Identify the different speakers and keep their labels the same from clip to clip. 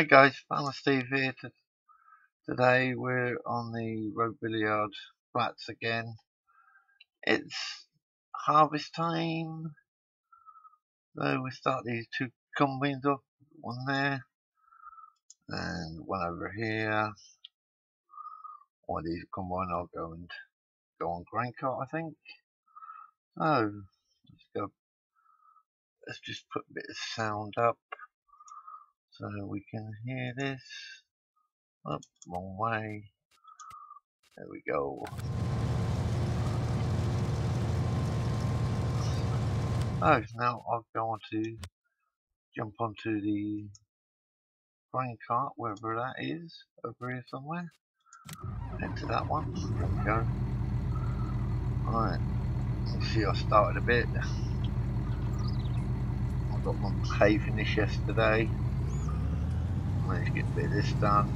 Speaker 1: Hi guys, Farmer Steve here. To, today we're on the Robillard flats again. It's harvest time. So we start these two combines off. One there and one over here. One of these combine I'll go and go on grain cart I think. So let's go let's just put a bit of sound up so we can hear this. Up, wrong way. There we go. Oh, now I'll go on to jump onto the grain cart, wherever that is, over here somewhere. Into that one. There we go. Alright. See I started a bit. I got my hay finished yesterday managed to get a bit of this done.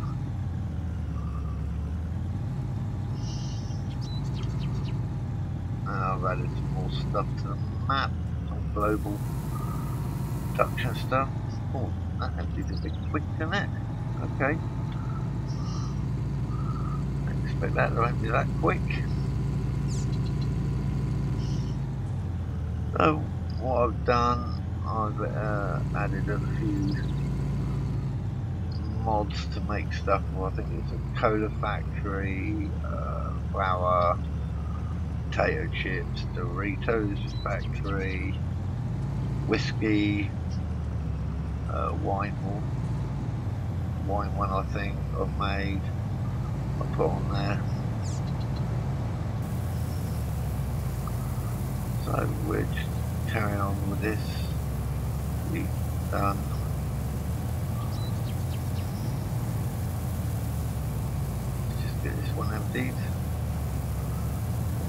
Speaker 1: And I've added some more stuff to the map, some global production stuff. Oh, that emptied a bit quick, it? Okay. Didn't expect that to empty that quick. So, what I've done, I've uh, added a few mods to make stuff. I think it's a cola factory, uh, flour, potato chips, Doritos factory, whiskey, uh, wine, wine one I think I've made. I put on there. So we're just carrying on with this. We've done get this one emptied.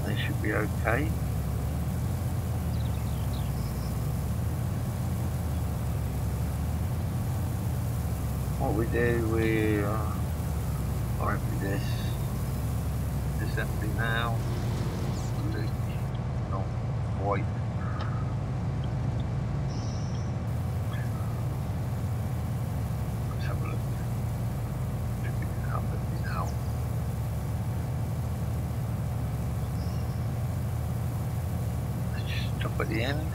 Speaker 1: They should be okay. What we do, we uh, empty this. This empty now. Look, not. The end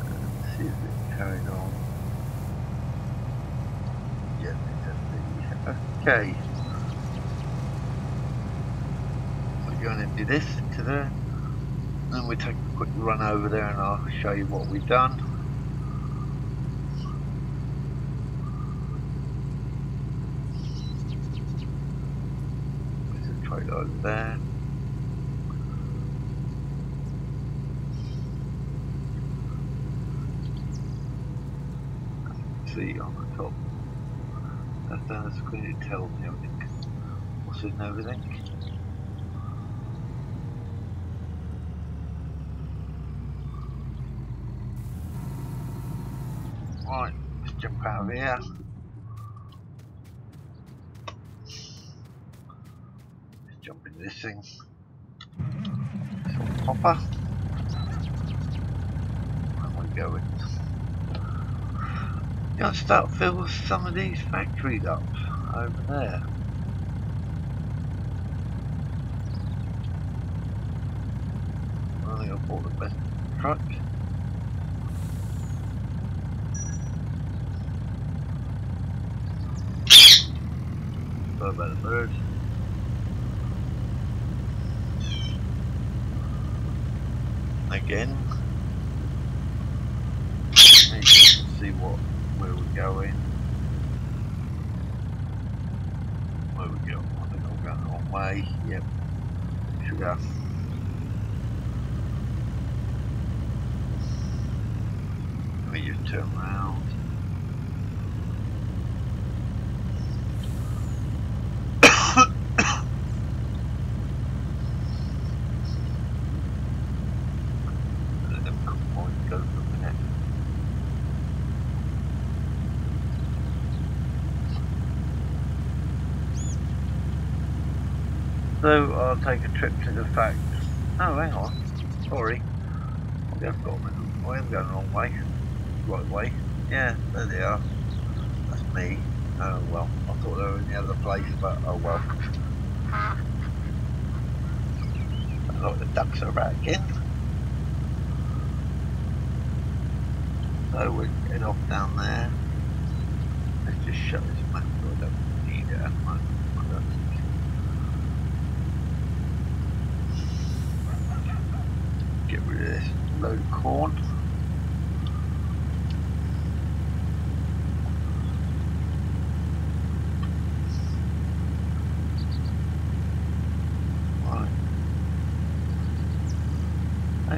Speaker 1: and see if it carried on. Yes, it's Okay. We're going to do this to there. Then we take a quick run over there and I'll show you what we've done. There's a trailer over there. See on the top. Left hand screen it tells me everything. What's in everything? Right let's jump out of here. Let's jump in this thing. This hopper and we go in Gotta start fill some of these factories up over there. I think I bought the best truck. Sorry about the bird. Again. see what where we're going. Where we go? I think I'm going the wrong way. Yep. Should go. Let me just turn around. So I'll take a trip to the fact. Oh, hang on. Sorry. I have got I am going the wrong way. Right way. Yeah, there they are. That's me. Oh well, I thought they were in the other place, but oh well. Look, the ducks are back in. So we head off down there. Let's just shut this map so I don't need it at the moment. Get rid of this load of corn.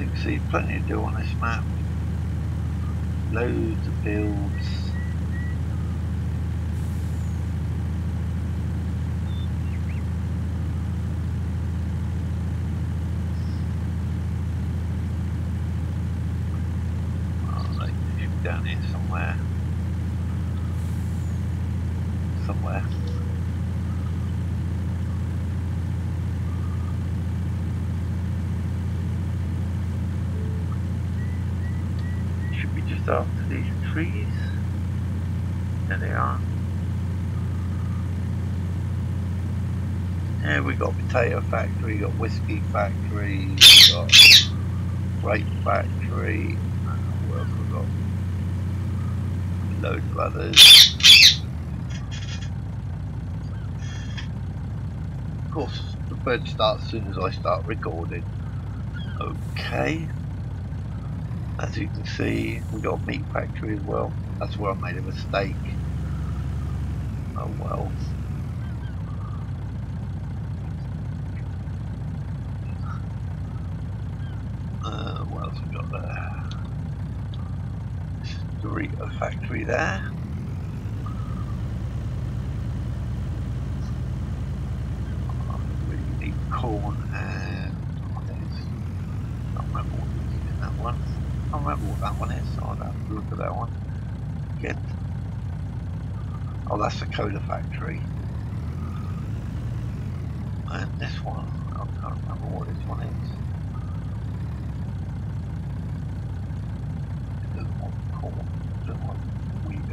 Speaker 1: you can see plenty to do on this map. Loads of fields. Oh, like down here somewhere. Somewhere. Just after these trees. There they are. Yeah, we got potato factory, got whiskey factory, got grape factory, what else got? Loads of others. Of course, the bird starts as soon as I start recording. Okay. As you can see, we got a meat factory as well. That's where I made a mistake. Oh well. Uh, what else we got there? Dorito factory there. I need corn and I think it's, I don't remember what we need in that one. I don't remember what that one is, so I'll look at that one. Again. Oh, that's the cola factory. And this one, I can't remember what this one is.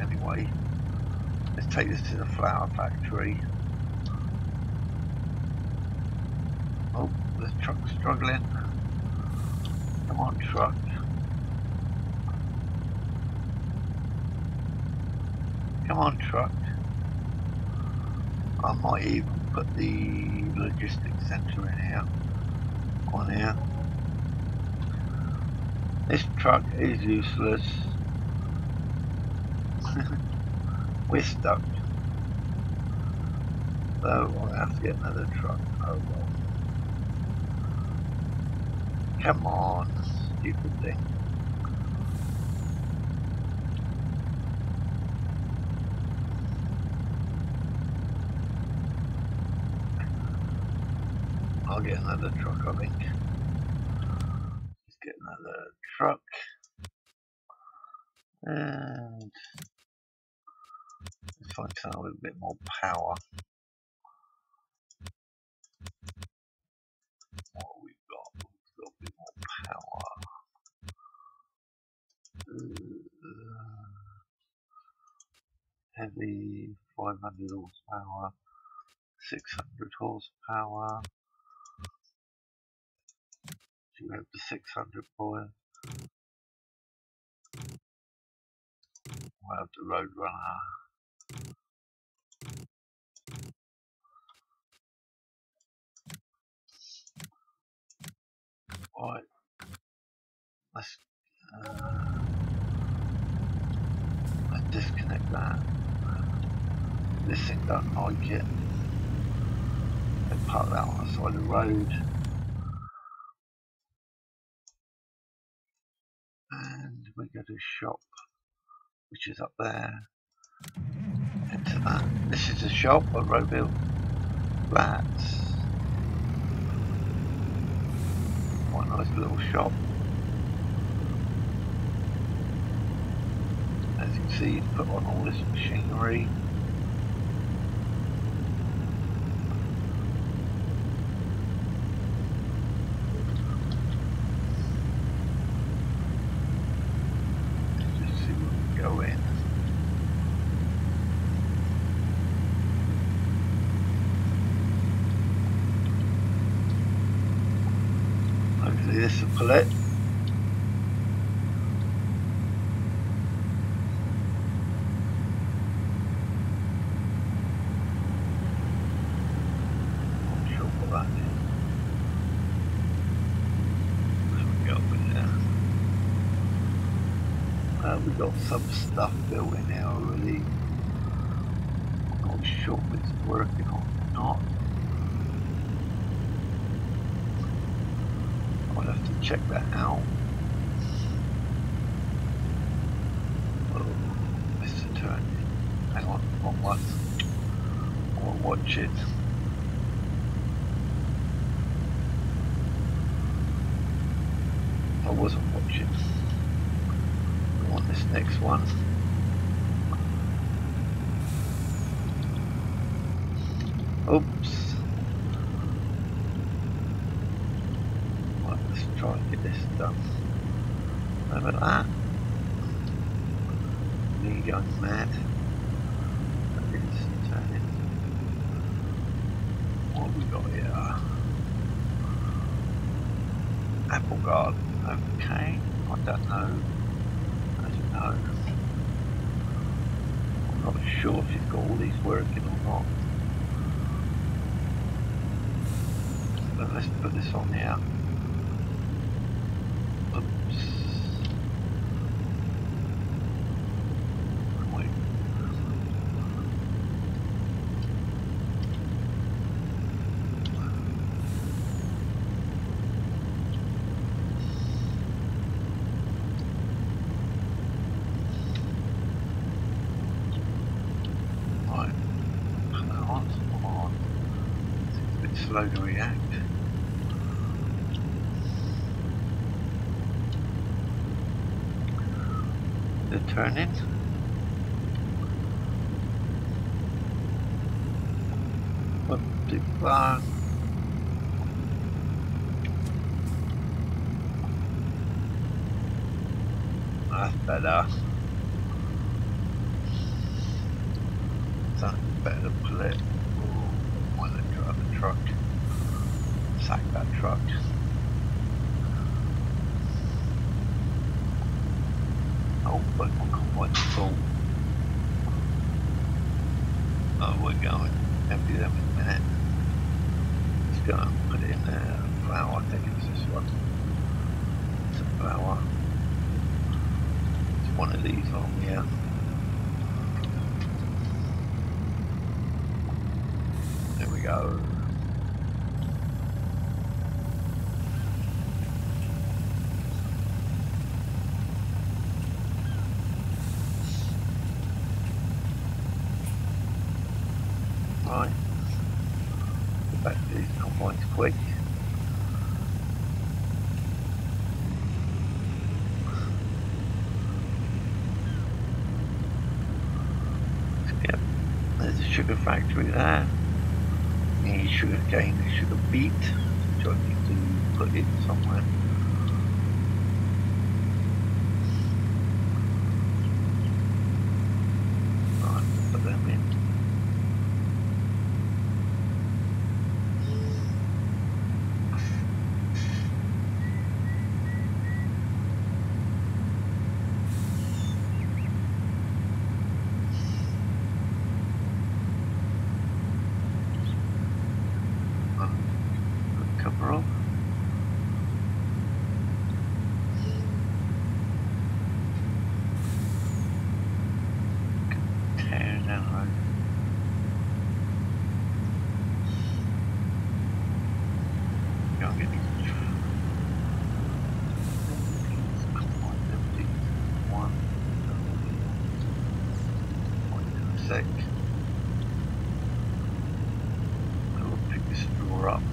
Speaker 1: Anyway. Let's take this to the flour factory. Oh, the truck's struggling. Come on, truck. Come on, truck. I might even put the logistics centre in here. On here. This truck is useless. We're stuck. So I'll have to get another truck. Oh well. Come on, stupid thing. I'll get another truck, I think. Let's get another truck. And let's find something with a bit more power. What we got? We've got a bit more power. Uh, heavy 500 horsepower, 600 horsepower we have the 600 boy. we have the Roadrunner. Right, let's, uh, let's disconnect that. This thing don't like it. Let's park that on the side of the road. We go to shop, which is up there. Into that. This is a shop at Rowville Flats. Quite a nice little shop. As you can see, he's put on all this machinery. this a pallet. Not sure what that is. There we go in there. Uh, we got some stuff built in there already. I'm Not sure if it's working or not. I'll have to check that out. Oh. Turn. I'll watch it. I wasn't watching. This next one. Oops. Right, let's try and get this done. Remember that? Me going mad. That is turning. What we got here? Apple garden. Okay. I don't know. I don't know. I'm not sure if she's got all these working or not. But let's put this on here. Oops. Wait. Right. Come on, come on. It's a bit slow to react. The turning. What the fuck? That's better. That's better play. Why they drive the truck? Sack that truck. Oh, but combine's oh. full. Oh, we're going. Empty them in a minute. Let's go and put in there. Flour, I think it's this one. A flour. It's one of these on here. There we go. Right. Get back to these combines quick. Yep. There's a sugar factory there. The sugar cane sugar beet, which I need to put in somewhere. Right, put them in. Um, cover up. Tear down road. Go and get these. Come on, empty. One. One in a sec. I will pick this drawer up.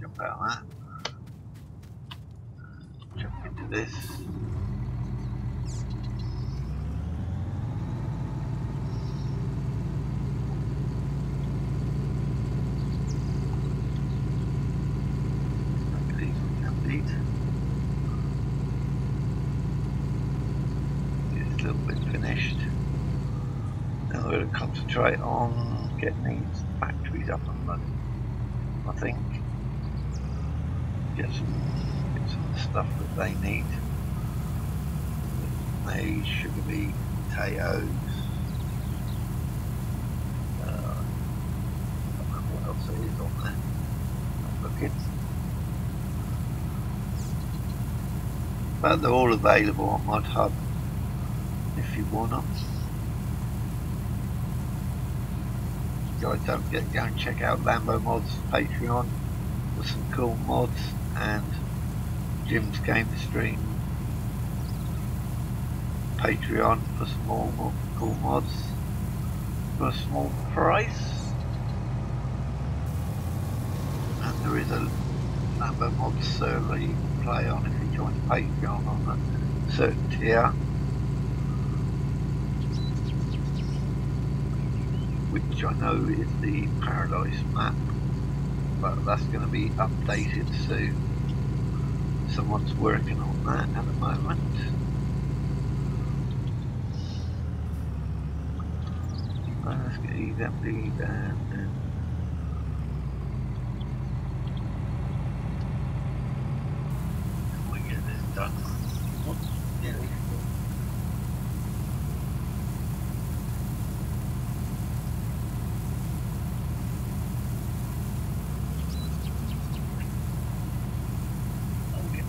Speaker 1: Jump out of that. Jump into this. Look at these, emptied. It's a little bit finished. Now we're concentrate on getting these factories up and running. I think get some get some of the stuff they. Maize, sugar beet, potatoes. Uh, I don't know what else there is on there. Looking. But they're all available on ModHub if you want them. guys don't forget go and check out Lambo Mods Patreon for some cool mods and Jim's Game Stream Patreon for some more, cool mods. For a small price. And there is a number of Mods server you can play on if you join Patreon on a certain tier. Which I know is the Paradise map, but that's going to be updated soon. Someone's working on that at the moment. Let's get EZMD uh, down. We get this done.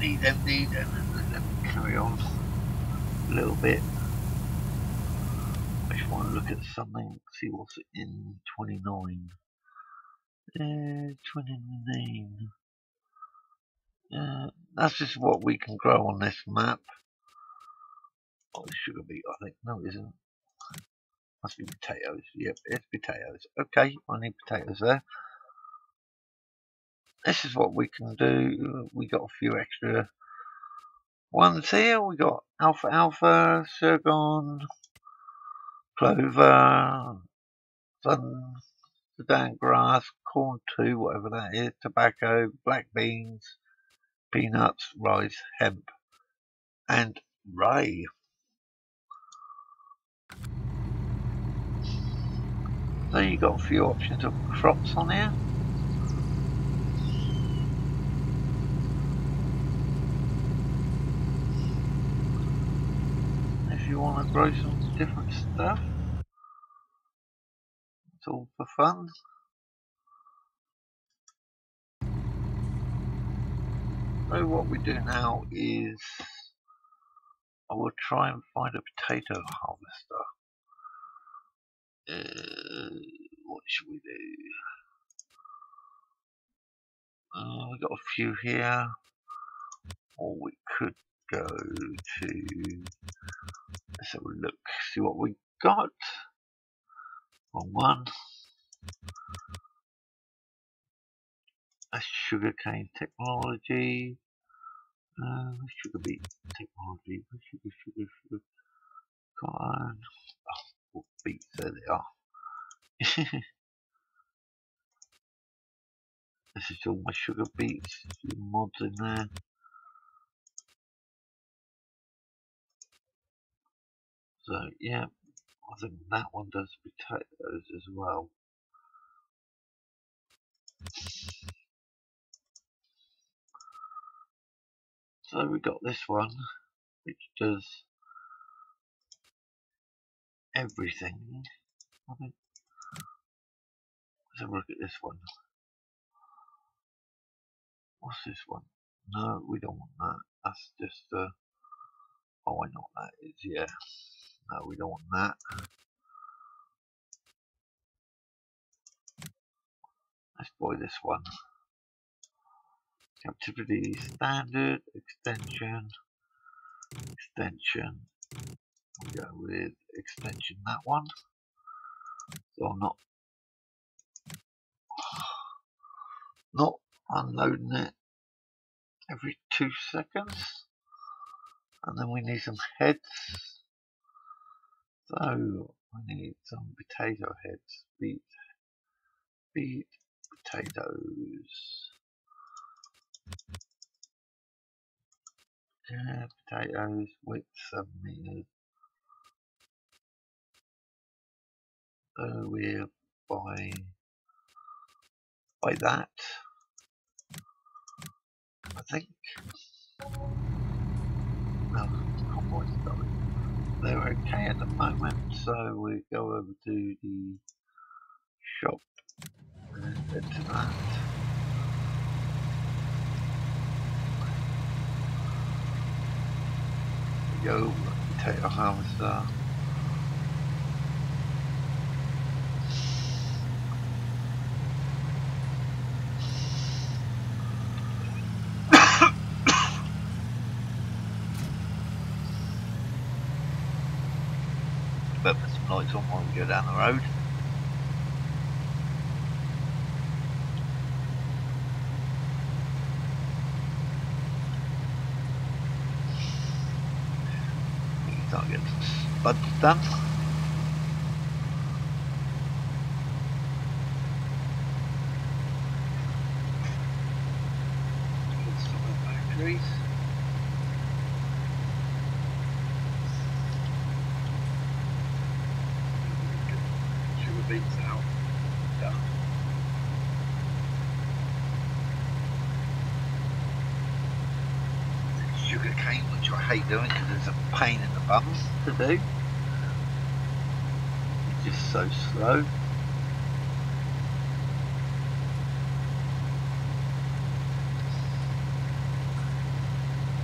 Speaker 1: these emptied and then carry on a little bit. I just want to look at something, see what's in 29. Uh, 29. Uh, that's just what we can grow on this map. Oh, sugar beet, I think. No, it isn't. Must be potatoes. Yep, it's potatoes. Okay, I need potatoes there this is what we can do. We got a few extra ones here. We got Alpha Alpha, Sorghum, Clover, Sun, Sudan Grass, Corn too, whatever that is, Tobacco, Black Beans, Peanuts, Rice, Hemp, and Rye. So you got a few options of crops on here. If you want to grow some different stuff. It's all for fun. So what we do now is I will try and find a potato harvester. Uh, what should we do? Uh, we got a few here. Or we could go to let's have a look, see what we got. On one. That's sugarcane technology. Uh, sugar beet technology. Sugar, sugar, sugar. Cotton. Oh, beets, there they are. this is all my sugar beets. A mods in there. So yeah, I think that one does potatoes as well. So we got this one, which does everything. I think. Let's have a look at this one. What's this one? No, we don't want that. That's just uh oh I know what that is, yeah. No, we don't want that. Let's buy this one. Captivity standard, extension, extension. We'll go with extension that one. So I'm not not unloading it every two seconds. And then we need some heads. So I need some potato heads, beet, beet, potatoes. Yeah, potatoes, width 7 meters. Uh, we're by by that. I think. No, convoy's going. They're okay at the moment, so we go over to the shop and head to that. We go, take a harvester. But put some lights on while we go down the road. We start getting some spuds done. Get some of the batteries. Sugar beets out. Done. Sugar cane, which I hate doing because it's a pain in the bum to do. It's just so slow.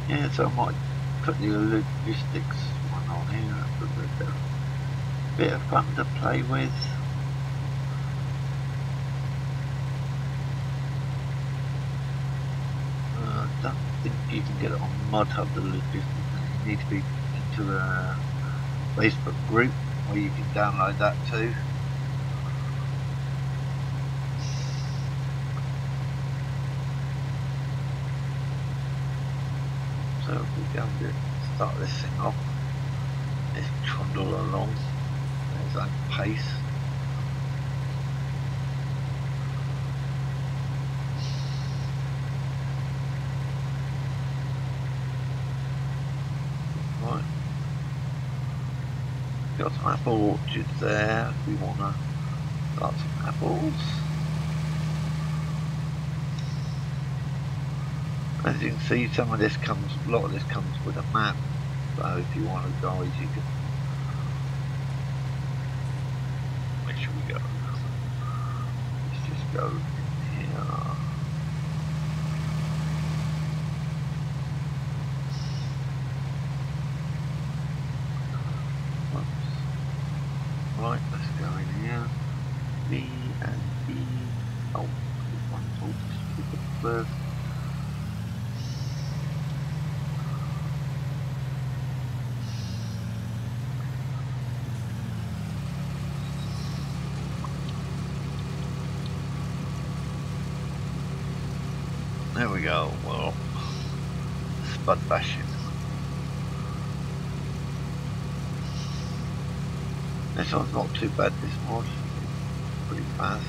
Speaker 1: Yeah, so I might put the logistics one on here. A bit of, bit of fun to play with. Uh, I don't think you can get it on ModHub, the logistics. You need to be into a Facebook group where you can download that too. So we and start this thing off, just trundle along its own pace. Apple orchard there we wanna start some apples. As you can see, some of this comes, a lot of this comes with a map. So if you want to guide, you can. Where should we go? Let's just go in here. Whoops. Right, let's go in here. B and B. Oh, this one's all stupid first. There we go. Well, spud bashing. This one's not too bad. This mod, pretty fast.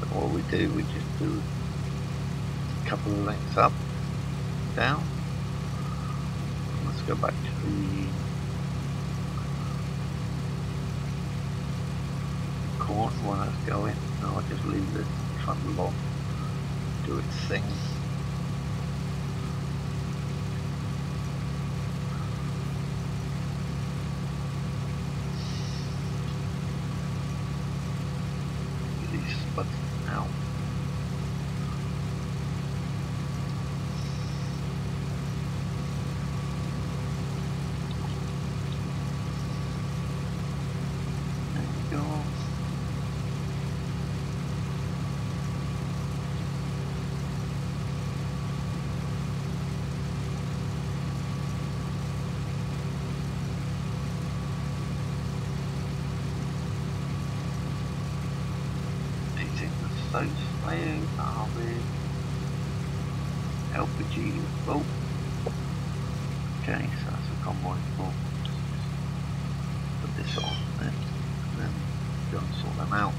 Speaker 1: But what we do, we just do a couple of lengths up, down. Let's go back to the corn I was going. No, I'll just leave this trundle on do its thing. Get These spuds out. There we go. Meeting the so slow, are we? LPG, oh. Okay, so that's a convoy full. Put this on then, and then go and sort them out.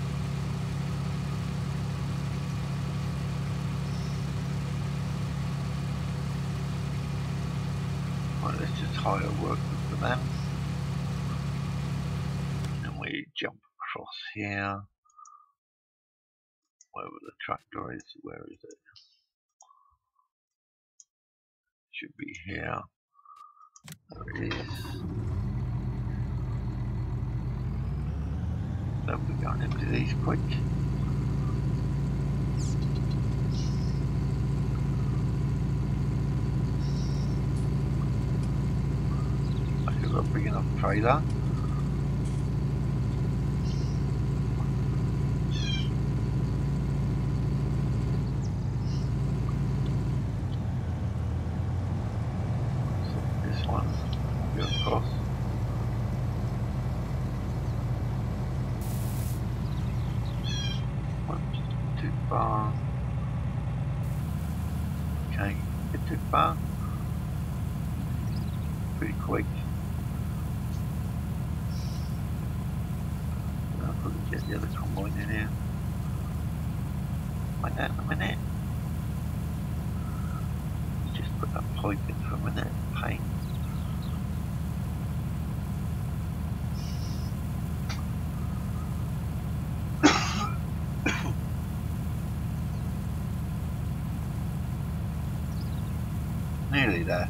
Speaker 1: Let's just hire work for them. And we jump across here. Wherever the tractor is, where is it? Should be here. There it is. So we're going into these quick. Like a big enough trailer. Nearly there.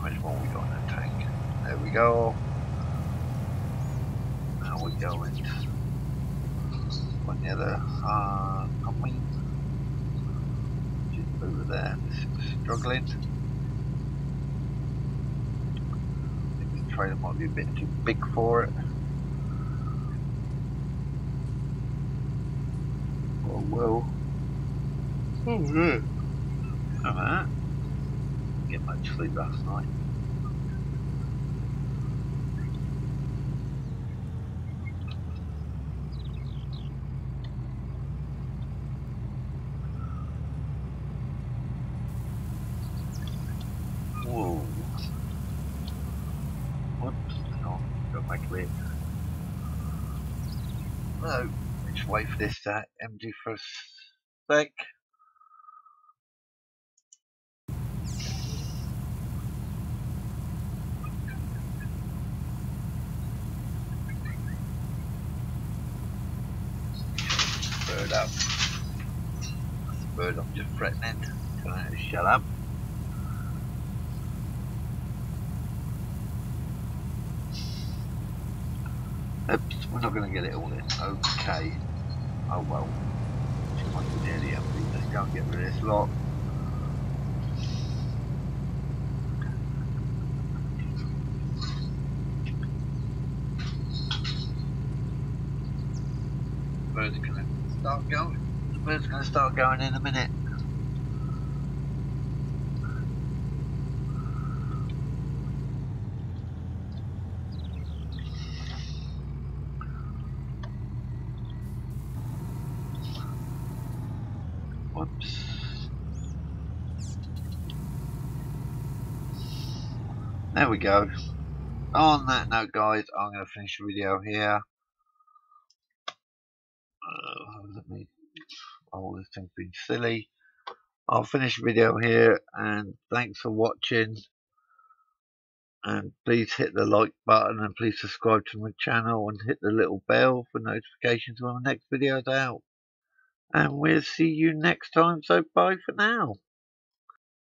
Speaker 1: Which one we got in the tank? There we go. Now we go into one the other uh coming just over there struggling. Think the trailer might be a bit too big for it. Oh well. Oh, yeah. Alright. Get much sleep last night. Whoa. Whoops. No, go back a bit. No, just wait for this uh, to empty for a sec. bird up. bird I'm just threatening. Trying to shut up. Oops, we're not going to get it all in. Okay. Oh well. Be nearly empty. Let's go and get rid of this lot. Bird's gonna start going. The bird's going to start going in a minute. There we go. On that note, guys, I'm going to finish the video here. let me oh this thing's been silly. I'll finish the video here and thanks for watching. And please hit the like button and please subscribe to my channel and hit the little bell for notifications when my next video is out. And we'll see you next time so bye for now